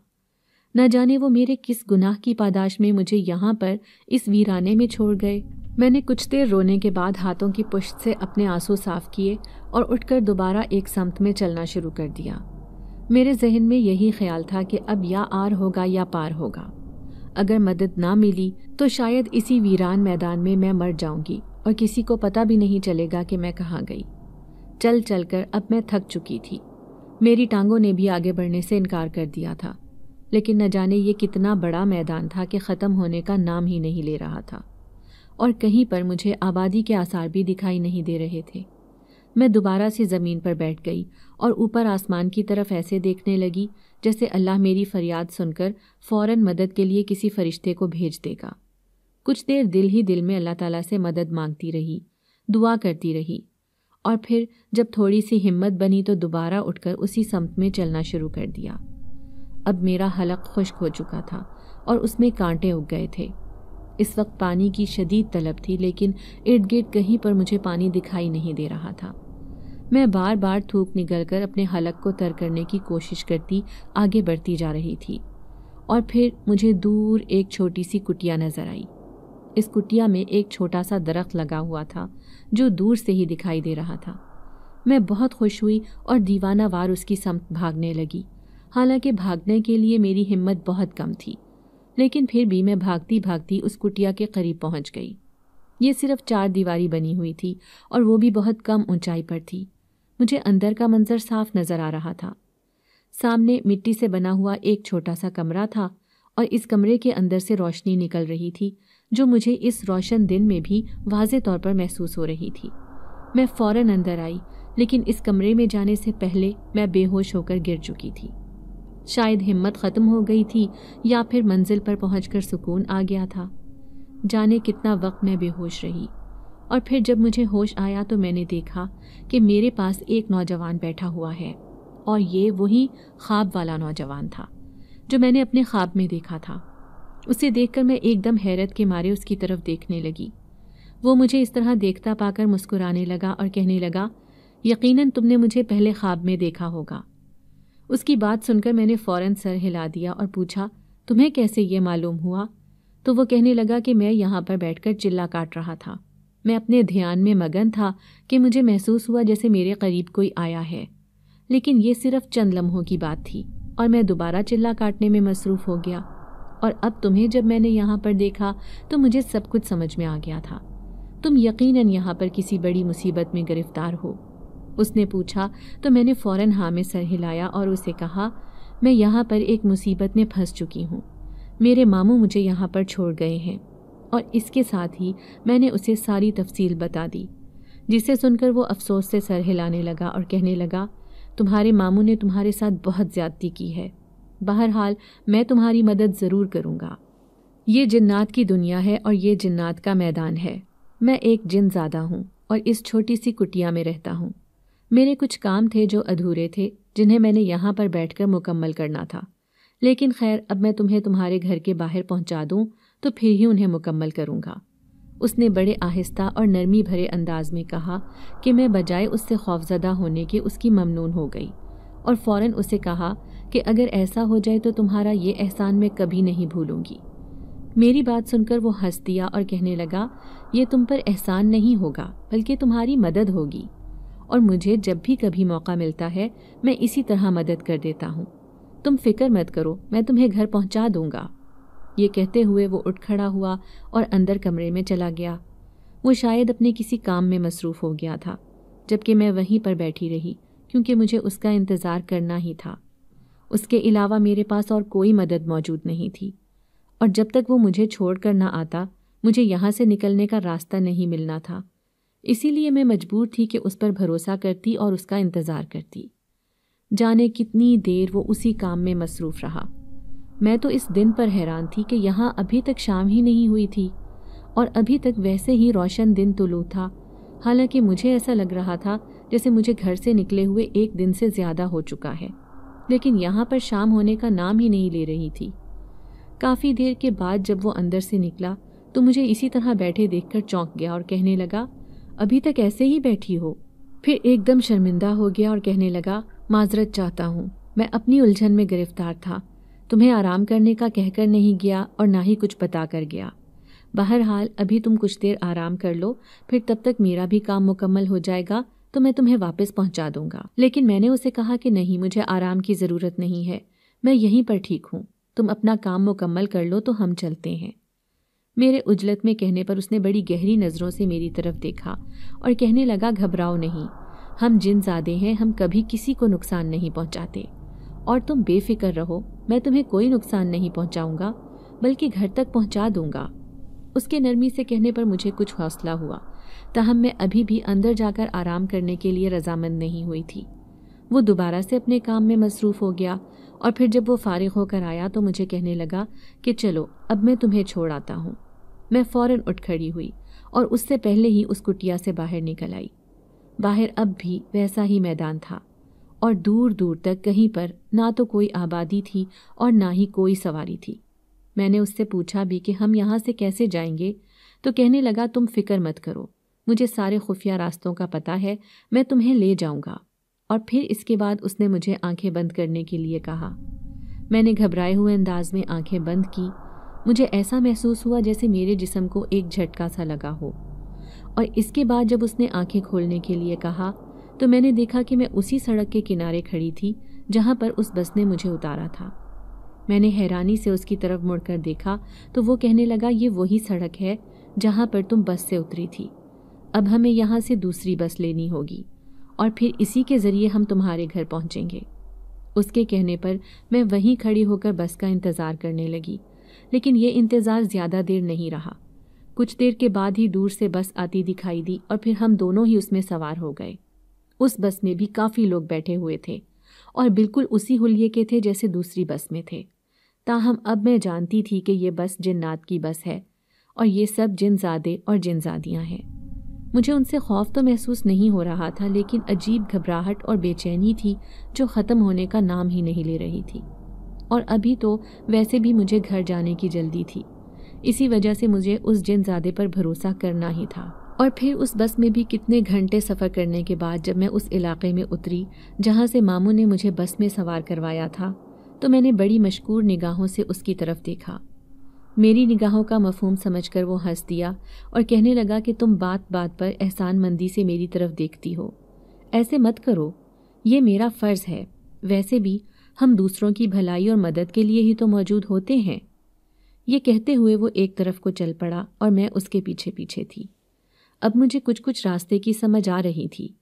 न जाने वो मेरे किस गुनाह की पादाश में मुझे यहाँ पर इस वीराने में छोड़ गए। मैंने कुछ देर रोने के बाद हाथों की पुश्त से अपने आँसू साफ़ किए और उठकर दोबारा एक समत में चलना शुरू कर दिया। मेरे जहन में यही ख्याल था कि अब या आर होगा या पार होगा। अगर मदद ना मिली तो शायद इसी वीरान मैदान में मैं मर जाऊँगी और किसी को पता भी नहीं चलेगा कि मैं कहाँ गई। चल चल कर अब मैं थक चुकी थी। मेरी टांगों ने भी आगे बढ़ने से इनकार कर दिया था। लेकिन न जाने ये कितना बड़ा मैदान था कि ख़त्म होने का नाम ही नहीं ले रहा था। और कहीं पर मुझे आबादी के आसार भी दिखाई नहीं दे रहे थे। मैं दोबारा से ज़मीन पर बैठ गई और ऊपर आसमान की तरफ़ ऐसे देखने लगी, जैसे अल्लाह मेरी फरियाद सुनकर फ़ौरन मदद के लिए किसी फरिश्ते को भेज देगा। कुछ देर दिल ही दिल में अल्लाह ताला से मदद मांगती रही, दुआ करती रही, और फिर जब थोड़ी सी हिम्मत बनी तो दोबारा उठकर उसी समत में चलना शुरू कर दिया। अब मेरा हलक खुश्क हो चुका था और उसमें कांटे उग गए थे। इस वक्त पानी की शदीद तलब थी, लेकिन इर्द गिर्द कहीं पर मुझे पानी दिखाई नहीं दे रहा था। मैं बार बार थूक निकलकर अपने हलक को तर करने की कोशिश करती, आगे बढ़ती जा रही थी। और फिर मुझे दूर एक छोटी सी कुटिया नज़र आई। इस कुटिया में एक छोटा सा दरख्त लगा हुआ था, जो दूर से ही दिखाई दे रहा था। मैं बहुत खुश हुई और दीवाना वार उसकी समत भागने लगी। हालाँकि भागने के लिए मेरी हिम्मत बहुत कम थी। लेकिन फिर भी मैं भागती भागती उस कुटिया के करीब पहुँच गई। ये सिर्फ़ चार दीवारी बनी हुई थी और वो भी बहुत कम ऊंचाई पर थी। मुझे अंदर का मंजर साफ़ नज़र आ रहा था। सामने मिट्टी से बना हुआ एक छोटा सा कमरा था और इस कमरे के अंदर से रोशनी निकल रही थी, जो मुझे इस रोशन दिन में भी वाज तौर पर महसूस हो रही थी। मैं फ़ौरन अंदर आई, लेकिन इस कमरे में जाने से पहले मैं बेहोश होकर गिर चुकी थी। शायद हिम्मत ख़त्म हो गई थी या फिर मंजिल पर पहुंचकर सुकून आ गया था। जाने कितना वक्त मैं बेहोश रही और फिर जब मुझे होश आया तो मैंने देखा कि मेरे पास एक नौजवान बैठा हुआ है और ये वही ख्वाब वाला नौजवान था, जो मैंने अपने ख्वाब में देखा था। उसे देखकर मैं एकदम हैरत के मारे उसकी तरफ़ देखने लगी। वो मुझे इस तरह देखता पाकर मुस्कुराने लगा और कहने लगा, यकीनन तुमने मुझे पहले ख्वाब में देखा होगा। उसकी बात सुनकर मैंने फ़ौरन सर हिला दिया और पूछा, तुम्हें कैसे ये मालूम हुआ? तो वो कहने लगा कि मैं यहाँ पर बैठकर चिल्ला काट रहा था। मैं अपने ध्यान में मगन था कि मुझे महसूस हुआ जैसे मेरे करीब कोई आया है। लेकिन ये सिर्फ़ चंद लम्हों की बात थी और मैं दोबारा चिल्ला काटने में मसरूफ़ हो गया। और अब तुम्हें जब मैंने यहाँ पर देखा तो मुझे सब कुछ समझ में आ गया था। तुम यकीनन यहाँ पर किसी बड़ी मुसीबत में गिरफ़्तार हो। उसने पूछा तो मैंने फ़ौरन हाँ में सर हिलाया और उसे कहा, मैं यहाँ पर एक मुसीबत में फंस चुकी हूँ। मेरे मामू मुझे यहाँ पर छोड़ गए हैं और इसके साथ ही मैंने उसे सारी तफसील बता दी, जिसे सुनकर वो अफसोस से सर हिलाने लगा और कहने लगा, तुम्हारे मामू ने तुम्हारे साथ बहुत ज़्यादती की है। बहरहाल, मैं तुम्हारी मदद ज़रूर करूँगा। ये जन्नात की दुनिया है और ये जन्नात का मैदान है। मैं एक जिन ज़्यादा हूँ और इस छोटी सी कुटिया में रहता हूँ। मेरे कुछ काम थे जो अधूरे थे, जिन्हें मैंने यहाँ पर बैठकर मुकम्मल करना था। लेकिन खैर, अब मैं तुम्हें तुम्हारे घर के बाहर पहुँचा दूँ तो फिर ही उन्हें मुकम्मल करूँगा। उसने बड़े आहिस्ता और नरमी भरे अंदाज में कहा कि मैं बजाय उससे खौफजदा होने के उसकी ममनून हो गई और फ़ौर उसे कहा कि अगर ऐसा हो जाए तो तुम्हारा ये एहसान मैं कभी नहीं भूलूँगी। मेरी बात सुनकर वो हंस दिया और कहने लगा, ये तुम पर एहसान नहीं होगा, बल्कि तुम्हारी मदद होगी। और मुझे जब भी कभी मौका मिलता है, मैं इसी तरह मदद कर देता हूँ। तुम फ़िक्र मत करो, मैं तुम्हें घर पहुँचा दूँगा। ये कहते हुए वो उठ खड़ा हुआ और अंदर कमरे में चला गया। वो शायद अपने किसी काम में मसरूफ़ हो गया था, जबकि मैं वहीं पर बैठी रही, क्योंकि मुझे उसका इंतज़ार करना ही था। उसके अलावा मेरे पास और कोई मदद मौजूद नहीं थी, और जब तक वो मुझे छोड़ कर ना आता, मुझे यहाँ से निकलने का रास्ता नहीं मिलना था। इसीलिए मैं मजबूर थी कि उस पर भरोसा करती और उसका इंतज़ार करती। जाने कितनी देर वो उसी काम में मसरूफ़ रहा। मैं तो इस दिन पर हैरान थी कि यहाँ अभी तक शाम ही नहीं हुई थी, और अभी तक वैसे ही रोशन दिन तुलू था। हालाँकि मुझे ऐसा लग रहा था जैसे मुझे घर से निकले हुए एक दिन से ज़्यादा हो चुका है, लेकिन यहाँ पर शाम होने का नाम ही नहीं ले रही थी। काफ़ी देर के बाद जब वो अंदर से निकला तो मुझे इसी तरह बैठे देखकर चौंक गया और कहने लगा अभी तक ऐसे ही बैठी हो। फिर एकदम शर्मिंदा हो गया और कहने लगा, माजरत चाहता हूँ। मैं अपनी उलझन में गिरफ़्तार था। तुम्हें आराम करने का कहकर नहीं गया और ना ही कुछ बता कर गया। बहरहाल, अभी तुम कुछ देर आराम कर लो, फिर तब तक मेरा भी काम मुकम्मल हो जाएगा तो मैं तुम्हें वापस पहुँचा दूँगा। लेकिन मैंने उसे कहा कि नहीं, मुझे आराम की ज़रूरत नहीं है। मैं यहीं पर ठीक हूँ। तुम अपना काम मुकम्मल कर लो तो हम चलते हैं। मेरे उजलत में कहने पर उसने बड़ी गहरी नज़रों से मेरी तरफ़ देखा और कहने लगा, घबराओ नहीं। हम जिन ज़्यादे हैं, हम कभी किसी को नुकसान नहीं पहुंचाते। और तुम बेफिक्र रहो, मैं तुम्हें कोई नुकसान नहीं पहुंचाऊँगा, बल्कि घर तक पहुँचा दूँगा। उसके नरमी से कहने पर मुझे कुछ हौसला हुआ। ताहम मैं अभी भी अंदर जाकर आराम करने के लिए रजामंद नहीं हुई थी। वो दोबारा से अपने काम में मसरूफ़ हो गया और फिर जब वो फारिग होकर आया तो मुझे कहने लगा कि चलो, अब मैं तुम्हें छोड़ आता हूँ। मैं फ़ौरन उठ खड़ी हुई और उससे पहले ही उस कुटिया से बाहर निकल आई। बाहर अब भी वैसा ही मैदान था और दूर दूर तक कहीं पर ना तो कोई आबादी थी और ना ही कोई सवारी थी। मैंने उससे पूछा भी कि हम यहाँ से कैसे जाएँगे? तो कहने लगा, तुम फ़िक्र मत करो। मुझे सारे खुफिया रास्तों का पता है, मैं तुम्हें ले जाऊँगा। और फिर इसके बाद उसने मुझे आँखें बंद करने के लिए कहा। मैंने घबराए हुए अंदाज में आँखें बंद की मुझे ऐसा महसूस हुआ जैसे मेरे जिसम को एक झटका सा लगा हो। और इसके बाद जब उसने आँखें खोलने के लिए कहा तो मैंने देखा कि मैं उसी सड़क के किनारे खड़ी थी, जहाँ पर उस बस ने मुझे उतारा था। मैंने हैरानी से उसकी तरफ़ मुड़कर देखा तो वो कहने लगा, ये वही सड़क है, जहाँ पर तुम बस से उतरी थी। अब हमें यहाँ से दूसरी बस लेनी होगी, और फिर इसी के ज़रिए हम तुम्हारे घर पहुँचेंगे। उसके कहने पर मैं वहीं खड़ी होकर बस का इंतज़ार करने लगी। लेकिन ये इंतज़ार ज़्यादा देर नहीं रहा। कुछ देर के बाद ही दूर से बस आती दिखाई दी और फिर हम दोनों ही उसमें सवार हो गए। उस बस में भी काफ़ी लोग बैठे हुए थे और बिल्कुल उसी हुलिये के थे जैसे दूसरी बस में थे। ताहम अब मैं जानती थी कि ये बस जिन्नात की बस है और ये सब जिनजादे और जिनजादियाँ हैं। मुझे उनसे खौफ तो महसूस नहीं हो रहा था, लेकिन अजीब घबराहट और बेचैनी थी जो ख़त्म होने का नाम ही नहीं ले रही थी। और अभी तो वैसे भी मुझे घर जाने की जल्दी थी। इसी वजह से मुझे उस जिनजादे पर भरोसा करना ही था। और फिर उस बस में भी कितने घंटे सफ़र करने के बाद जब मैं उस इलाके में उतरी, जहाँ से मामू ने मुझे बस में सवार करवाया था तो मैंने बड़ी मशकूर निगाहों से उसकी तरफ़ देखा। मेरी निगाहों का मफहूम समझकर वो हंस दिया और कहने लगा कि तुम बात बात पर एहसान मंदी से मेरी तरफ़ देखती हो। ऐसे मत करो, ये मेरा फ़र्ज़ है। वैसे भी हम दूसरों की भलाई और मदद के लिए ही तो मौजूद होते हैं। ये कहते हुए वो एक तरफ़ को चल पड़ा और मैं उसके पीछे पीछे थी। अब मुझे कुछ कुछ रास्ते की समझ आ रही थी।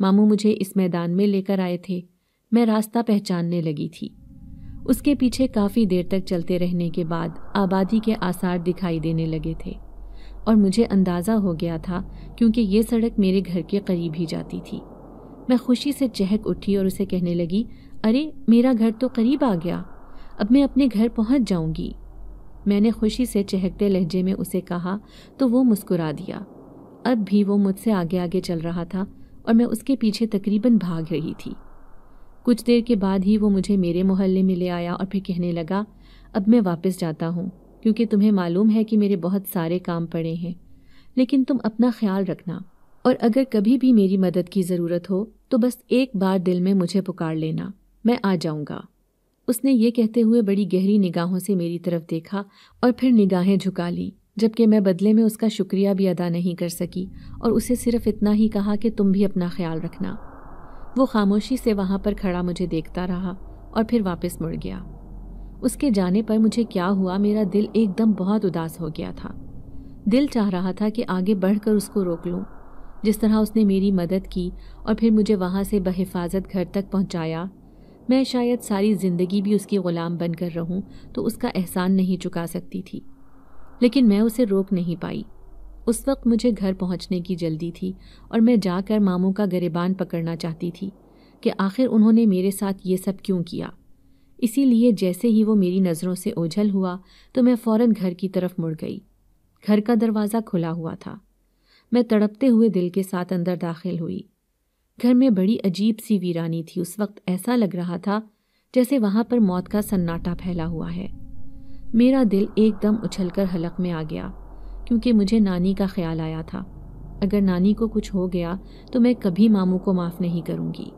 मामू मुझे इस मैदान में लेकर आए थे। मैं रास्ता पहचानने लगी थी। उसके पीछे काफ़ी देर तक चलते रहने के बाद आबादी के आसार दिखाई देने लगे थे और मुझे अंदाज़ा हो गया था क्योंकि ये सड़क मेरे घर के करीब ही जाती थी। मैं खुशी से चहक उठी और उसे कहने लगी अरे, मेरा घर तो करीब आ गया। अब मैं अपने घर पहुँच जाऊँगी। मैंने खुशी से चहकते लहजे में उसे कहा तो वो मुस्कुरा दिया। अब भी वो मुझसे आगे आगे चल रहा था और मैं उसके पीछे तकरीबन भाग रही थी। कुछ देर के बाद ही वो मुझे मेरे मोहल्ले में ले आया और फिर कहने लगा, अब मैं वापस जाता हूँ, क्योंकि तुम्हें मालूम है कि मेरे बहुत सारे काम पड़े हैं। लेकिन तुम अपना ख्याल रखना, और अगर कभी भी मेरी मदद की ज़रूरत हो तो बस एक बार दिल में मुझे पुकार लेना। मैं आ जाऊँगा। उसने ये कहते हुए बड़ी गहरी निगाहों से मेरी तरफ़ देखा और फिर निगाहें झुका ली, जबकि मैं बदले में उसका शुक्रिया भी अदा नहीं कर सकी और उसे सिर्फ़ इतना ही कहा कि तुम भी अपना ख्याल रखना। वो खामोशी से वहाँ पर खड़ा मुझे देखता रहा और फिर वापस मुड़ गया। उसके जाने पर मुझे क्या हुआ, मेरा दिल एकदम बहुत उदास हो गया था। दिल चाह रहा था कि आगे बढ़कर उसको रोक लूँ। जिस तरह उसने मेरी मदद की और फिर मुझे वहाँ से बहिफाजत घर तक पहुँचाया मैं शायद सारी ज़िंदगी भी उसकी ग़ुलाम बनकर रहूँ तो उसका एहसान नहीं चुका सकती थी। लेकिन मैं उसे रोक नहीं पाई। उस वक्त मुझे घर पहुँचने की जल्दी थी और मैं जाकर मामू का गरेबान पकड़ना चाहती थी कि आखिर उन्होंने मेरे साथ ये सब क्यों किया। इसीलिए जैसे ही वो मेरी नज़रों से ओझल हुआ तो मैं फ़ौरन घर की तरफ़ मुड़ गई। घर का दरवाज़ा खुला हुआ था। मैं तड़पते हुए दिल के साथ अंदर दाखिल हुई। घर में बड़ी अजीब सी वीरानी थी। उस वक्त ऐसा लग रहा था जैसे वहाँ पर मौत का सन्नाटा फैला हुआ है। मेरा दिल एकदम उछलकर हलक में आ गया, क्योंकि मुझे नानी का ख्याल आया था। अगर नानी को कुछ हो गया तो मैं कभी मामू को माफ़ नहीं करूँगी।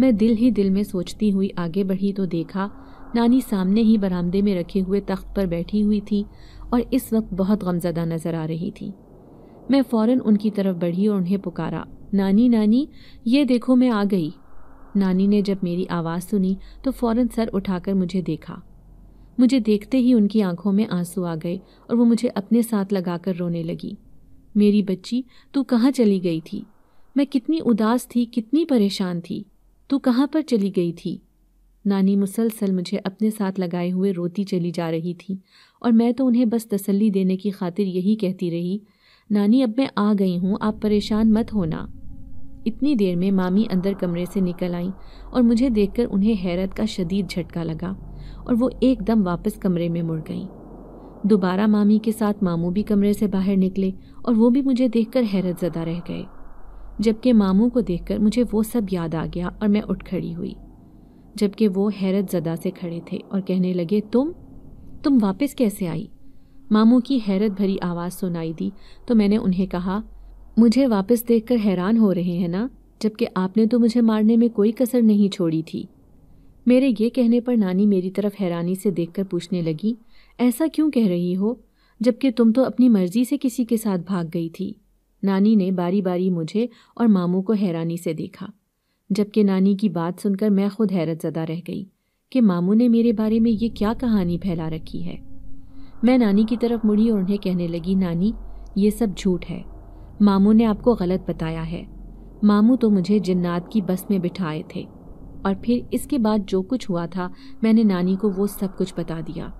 मैं दिल ही दिल में सोचती हुई आगे बढ़ी तो देखा, नानी सामने ही बरामदे में रखे हुए तख्त पर बैठी हुई थी और इस वक्त बहुत गमजदा नज़र आ रही थी। मैं फ़ौरन उनकी तरफ़ बढ़ी और उन्हें पुकारा। नानी नानी, ये देखो मैं आ गई। नानी ने जब मेरी आवाज़ सुनी तो फ़ौरन सर उठाकर मुझे देखा। मुझे देखते ही उनकी आँखों में आँसू आ गए और वो मुझे अपने साथ लगाकर रोने लगी। मेरी बच्ची, तू कहाँ चली गई थी? मैं कितनी उदास थी, कितनी परेशान थी। तू कहाँ पर चली गई थी? नानी मुसलसल मुझे अपने साथ लगाए हुए रोती चली जा रही थी और मैं तो उन्हें बस तसल्ली देने की खातिर यही कहती रही नानी, अब मैं आ गई हूँ, आप परेशान मत होना। इतनी देर में मामी अंदर कमरे से निकल आईं और मुझे देखकर उन्हें हैरत का शदीद झटका लगा और वो एकदम वापस कमरे में मुड़ गईं। दोबारा मामी के साथ मामू भी कमरे से बाहर निकले और वो भी मुझे देखकर हैरत ज़दा रह गए। जबकि मामू को देखकर मुझे वो सब याद आ गया और मैं उठ खड़ी हुई। जबकि वो हैरत ज़दा से खड़े थे और कहने लगे, तुम? तुम वापस कैसे आई? मामू की हैरत भरी आवाज़ सुनाई दी। तो मैंने उन्हें कहा, मुझे वापस देखकर हैरान हो रहे हैं ना, जबकि आपने तो मुझे मारने में कोई कसर नहीं छोड़ी थी। मेरे ये कहने पर नानी मेरी तरफ़ हैरानी से देखकर पूछने लगी, ऐसा क्यों कह रही हो, जबकि तुम तो अपनी मर्ज़ी से किसी के साथ भाग गई थी? नानी ने बारी बारी मुझे और मामू को हैरानी से देखा, जबकि नानी की बात सुनकर मैं खुद हैरत ज़दा रह गई कि मामू ने मेरे बारे में ये क्या कहानी फैला रखी है। मैं नानी की तरफ़ मुड़ी और उन्हें कहने लगी, नानी, ये सब झूठ है। मामू ने आपको गलत बताया है। मामू तो मुझे जिन्नात की बस में बिठाए थे। और फिर इसके बाद जो कुछ हुआ था, मैंने नानी को वो सब कुछ बता दिया।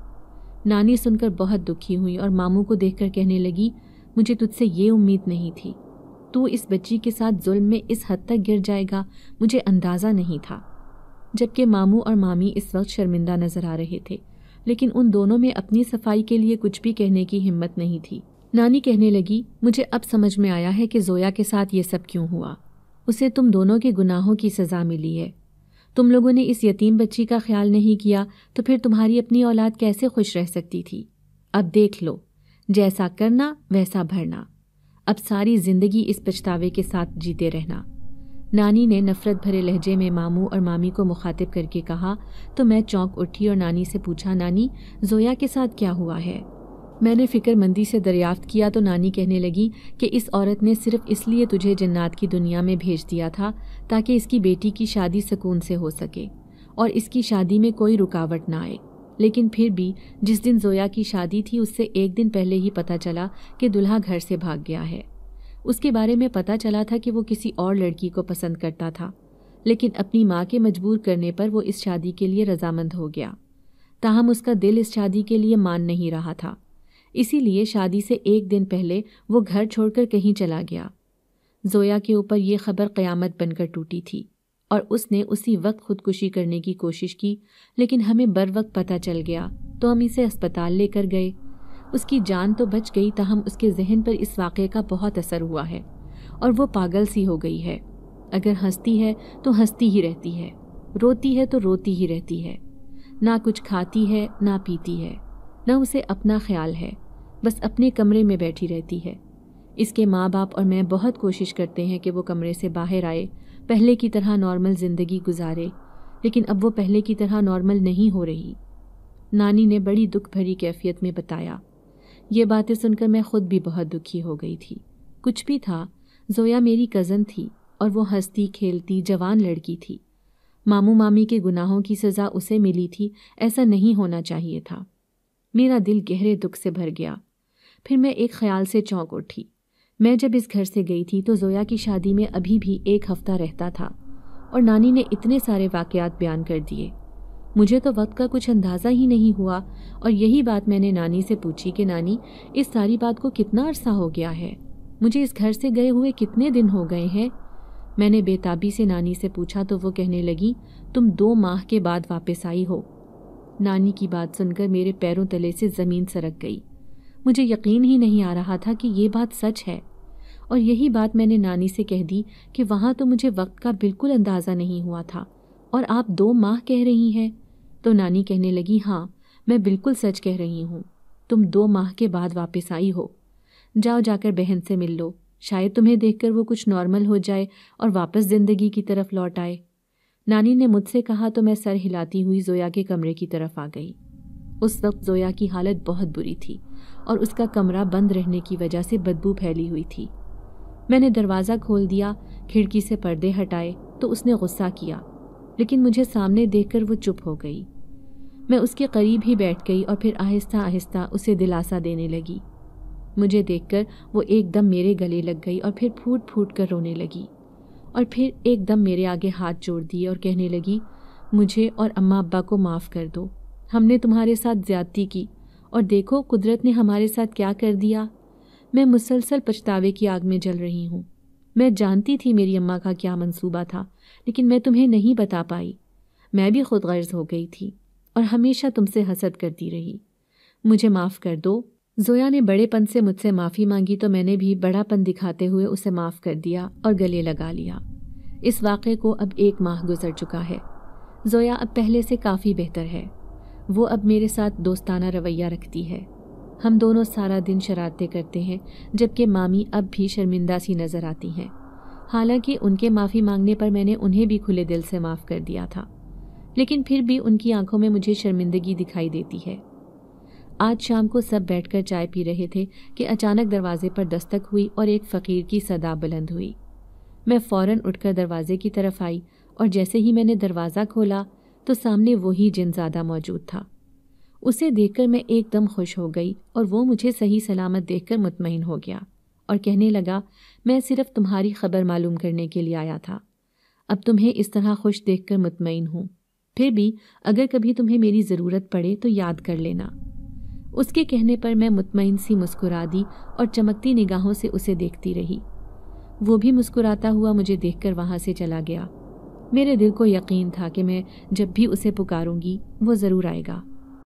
नानी सुनकर बहुत दुखी हुई और मामू को देखकर कहने लगी, मुझे तुझसे ये उम्मीद नहीं थी। तू इस बच्ची के साथ जुल्म में इस हद तक गिर जाएगा, मुझे अंदाज़ा नहीं था। जबकि मामू और मामी इस वक्त शर्मिंदा नज़र आ रहे थे। लेकिन उन दोनों में अपनी सफ़ाई के लिए कुछ भी कहने की हिम्मत नहीं थी। नानी कहने लगी, मुझे अब समझ में आया है कि जोया के साथ ये सब क्यों हुआ। उसे तुम दोनों के गुनाहों की सज़ा मिली है। तुम लोगों ने इस यतीम बच्ची का ख्याल नहीं किया तो फिर तुम्हारी अपनी औलाद कैसे खुश रह सकती थी? अब देख लो। जैसा करना, वैसा भरना। अब सारी ज़िंदगी इस पछतावे के साथ जीते रहना। नानी ने नफरत भरे लहजे में मामू और मामी को मुखातिब करके कहा तो मैं चौंक उठी और नानी से पूछा, नानी, जोया के साथ क्या हुआ है? मैंने फ़िक्रमंदी से दरियाफ्त किया तो नानी कहने लगी कि इस औरत ने सिर्फ़ इसलिए तुझे जन्नात की दुनिया में भेज दिया था ताकि इसकी बेटी की शादी सुकून से हो सके और इसकी शादी में कोई रुकावट ना आए। लेकिन फिर भी जिस दिन जोया की शादी थी, उससे एक दिन पहले ही पता चला कि दुल्हा घर से भाग गया है। उसके बारे में पता चला था कि वो किसी और लड़की को पसंद करता था, लेकिन अपनी माँ के मजबूर करने पर वो इस शादी के लिए रजामंद हो गया। ताहम उसका दिल इस शादी के लिए मान नहीं रहा था। इसीलिए शादी से एक दिन पहले वो घर छोड़कर कहीं चला गया। जोया के ऊपर ये खबर क़यामत बनकर टूटी थी और उसने उसी वक्त खुदकुशी करने की कोशिश की, लेकिन हमें बर वक्त पता चल गया तो हम इसे अस्पताल लेकर गए उसकी जान तो बच गई, तहम उसके जहन पर इस वाक़े का बहुत असर हुआ है, और वो पागल सी हो गई है। अगर हंसती है तो हंसती ही रहती है। रोती है तो रोती ही रहती है। ना कुछ खाती है, ना पीती है। न उसे अपना ख्याल है। बस अपने कमरे में बैठी रहती है। इसके माँ बाप और मैं बहुत कोशिश करते हैं कि वो कमरे से बाहर आए, पहले की तरह नॉर्मल ज़िंदगी गुजारे, लेकिन अब वो पहले की तरह नॉर्मल नहीं हो रही। नानी ने बड़ी दुख भरी कैफियत में बताया। ये बातें सुनकर मैं खुद भी बहुत दुखी हो गई थी। कुछ भी था, जोया मेरी कज़न थी और वो हंसती, खेलती, जवान लड़की थी। मामू मामी के गुनाहों की सज़ा उसे मिली थी, ऐसा नहीं होना चाहिए था। मेरा दिल गहरे दुख से भर गया। फिर मैं एक ख्याल से चौंक उठी। मैं जब इस घर से गई थी तो जोया की शादी में अभी भी एक हफ़्ता रहता था और नानी ने इतने सारे वाकयात बयान कर दिए। मुझे तो वक्त का कुछ अंदाज़ा ही नहीं हुआ, और यही बात मैंने नानी से पूछी कि नानी, इस सारी बात को कितना अरसा हो गया है? मुझे इस घर से गए हुए कितने दिन हो गए हैं? मैंने बेताबी से नानी से पूछा तो वो कहने लगी, तुम दो माह के बाद वापस आई हो। नानी की बात सुनकर मेरे पैरों तले से ज़मीन सरक गई। मुझे यकीन ही नहीं आ रहा था कि ये बात सच है। और यही बात मैंने नानी से कह दी कि वहाँ तो मुझे वक्त का बिल्कुल अंदाज़ा नहीं हुआ था। और आप दो माह कह रही हैं? तो नानी कहने लगी हाँ मैं बिल्कुल सच कह रही हूँ। तुम दो माह के बाद वापस आई हो। जाओ जाकर बहन से मिल लो। शायद तुम्हें देखकर वो कुछ नॉर्मल हो जाए और वापस ज़िंदगी की तरफ़ लौट आए। नानी ने मुझसे कहा तो मैं सर हिलाती हुई जोया के कमरे की तरफ़ आ गई। उस वक्त जोया की हालत बहुत बुरी थी और उसका कमरा बंद रहने की वजह से बदबू फैली हुई थी। मैंने दरवाज़ा खोल दिया, खिड़की से पर्दे हटाए तो उसने गुस्सा किया। लेकिन मुझे सामने देखकर वो चुप हो गई। मैं उसके करीब ही बैठ गई और फिर आहिस्ता आहिस्ता उसे दिलासा देने लगी। मुझे देखकर वो एकदम मेरे गले लग गई और फिर फूट फूट कर रोने लगी। और फिर एकदम मेरे आगे हाथ जोड़ दिए और कहने लगी, मुझे और अम्मा अब्बा को माफ़ कर दो। हमने तुम्हारे साथ ज्यादती की और देखो कुदरत ने हमारे साथ क्या कर दिया। मैं मुसलसल पछतावे की आग में जल रही हूँ। मैं जानती थी मेरी अम्मा का क्या मंसूबा था लेकिन मैं तुम्हें नहीं बता पाई। मैं भी खुद गर्ज हो गई थी और हमेशा तुमसे हसद करती रही। मुझे माफ़ कर दो। जोया ने बड़ेपन से मुझसे माफ़ी मांगी तो मैंने भी बड़ापन दिखाते हुए उसे माफ़ कर दिया और गले लगा लिया। इस वाक़े को अब एक माह गुजर चुका है। जोया अब पहले से काफ़ी बेहतर है। वो अब मेरे साथ दोस्ताना रवैया रखती है। हम दोनों सारा दिन शरारतें करते हैं, जबकि मामी अब भी शर्मिंदा सी नज़र आती हैं। हालाँकि उनके माफ़ी मांगने पर मैंने उन्हें भी खुले दिल से माफ़ कर दिया था। लेकिन फिर भी उनकी आँखों में मुझे शर्मिंदगी दिखाई देती है। आज शाम को सब बैठकर चाय पी रहे थे कि अचानक दरवाजे पर दस्तक हुई और एक फ़कीर की सदा बुलंद हुई। मैं फ़ौरन उठकर दरवाजे की तरफ़ आई और जैसे ही मैंने दरवाज़ा खोला तो सामने वही जिनजादा मौजूद था। उसे देखकर मैं एकदम खुश हो गई और वो मुझे सही सलामत देखकर मुतमिन हो गया। और कहने लगा, मैं सिर्फ़ तुम्हारी खबर मालूम करने के लिए आया था। अब तुम्हें इस तरह खुश देखकर मुतमिन हूँ। फिर भी अगर कभी तुम्हें मेरी ज़रूरत पड़े तो याद कर लेना उसके कहने पर मैं मुतमिन सी मुस्कुरा दी और चमकती निगाहों से उसे देखती रही। वो भी मुस्कुराता हुआ मुझे देखकर वहाँ से चला गया। मेरे दिल को यकीन था कि मैं जब भी उसे पुकारूँगी, वो ज़रूर आएगा।